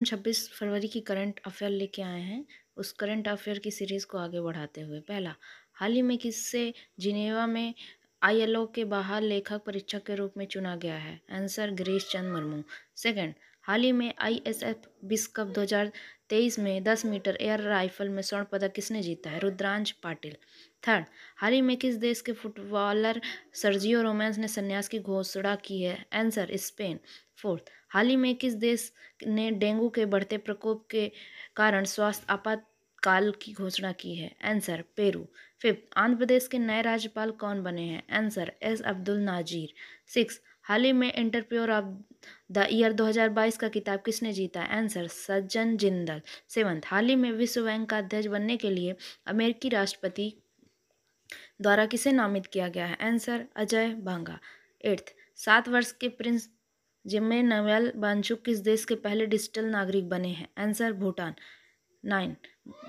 छब्बीस फरवरी की current affair लेके आए हैं। उस करंट अफेयर की सीरीज़ को आगे बढ़ाते हुए। पहला, हाल ही में किससे जिनेवा में आईएलओ के बाहर लेखक परीक्षक के रूप में चुना गया है? आंसर, गिरीश चंद मुर्मू। सेकंड हाल ही में आईएसएफ विश्व कप 2023 में 10 मीटर एयर राइफल में स्वर्ण पदक किसने जीता है? रुद्रांश पाटिल। थर्ड, हाल ही में किस देश के फुटबॉलर सर्जियो रोमांस ने संन्यास की घोषणा की है? Answer, Spain. फोर्थ, हाल ही में किस देश ने डेंगू के बढ़ते प्रकोप के कारण स्वास्थ्य आपातकाल की घोषणा की है? Answer, Peru. Fifth, Andhra Pradesh के नए राज्यपाल कौन बने हैं? Answer, S Abdul Nazeer. Six हाल ही में इंटरप्योर ऑफ़ द ईयर 2022 का किताब किसने जीता? आंसर सज्जन जिंदल। सेवंथ हाल ही में विश्व बैंक का अध्यक्ष बनने के लिए अमेरिकी राष्ट्रपति द्वारा किसे नामित किया गया है? आंसर अजय भांगा। एट्थ सात वर्ष के प्रिंस जिम्मे नवल बांचुक किस देश के पहले डिजिटल नागरिक बने हैं? आंसर भूटान। नाइन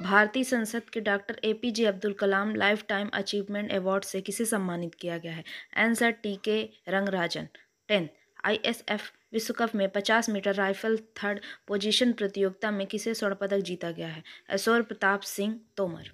भारतीय संसद के doctor A P J Abdul Kalam lifetime achievement award से किसे सम्मानित किया गया है? Answer T K Rangarajan. Tenth ISF विश्व कप में 50 मीटर राइफल थर्ड पोजीशन प्रतियोगिता में किसे स्वर्ण पदक जीता गया है? ऐश्वर्य प्रताप सिंह, तोमर